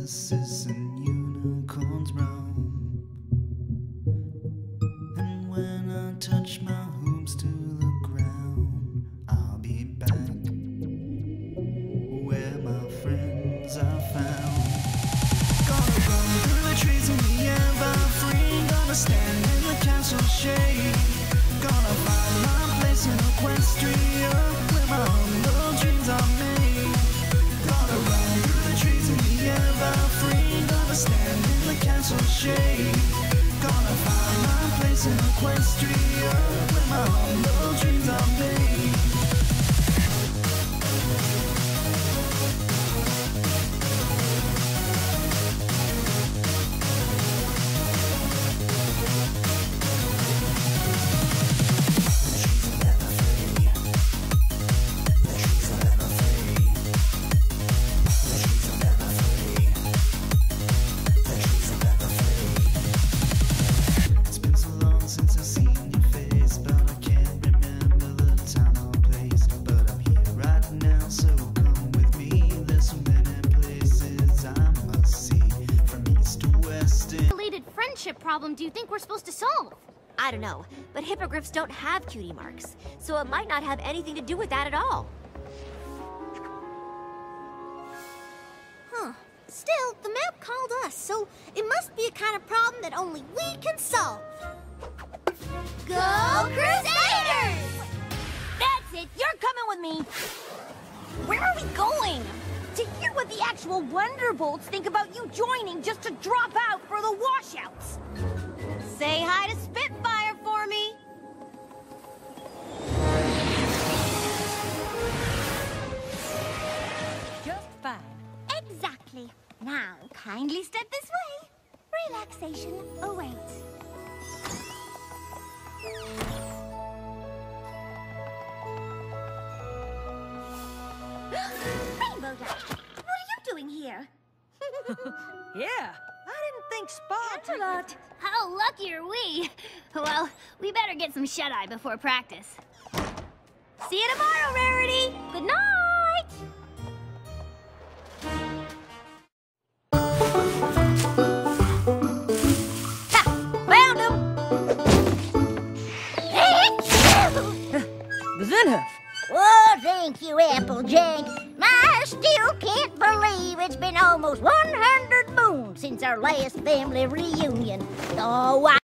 princesses and unicorns roam. And when I touch my hooves to the ground, I'll be back where my friends are found. Gonna roam through the trees in the ever free, gonna stand in the castle shade. Shade. Gonna find my place in Equestria where my humble dreams are made. Friendship problem do you think we're supposed to solve? I don't know, but hippogriffs don't have cutie marks, so it might not have anything to do with that at all. Huh. Still, the map called us, so it must be a kind of problem that only we can solve. Go Crusaders! That's it! You're coming with me! The actual Wonderbolts think about you joining just to drop out for the washouts! Say hi to Spitfire for me! Just fine. Exactly. Now, kindly step this way. Relaxation awaits. Rainbow Dash, what are you doing here? Yeah, I didn't think Spot... How lucky are we? Well, we better get some shut-eye before practice. See you tomorrow, Rarity! Good night! Ha! Found him! Bazinhoof! Oh, thank you, Applejack. It's been almost 100 moons since our last family reunion. Oh, I